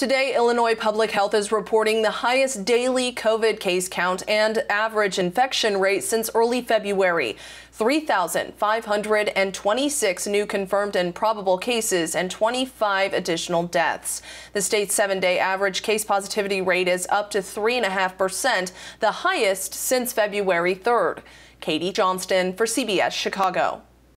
Today, Illinois Public Health is reporting the highest daily COVID case count and average infection rate since early February. 3,526 new confirmed and probable cases and 25 additional deaths. The state's seven day average case positivity rate is up to 3.5%, the highest since February 3rd. Katie Johnston for CBS Chicago.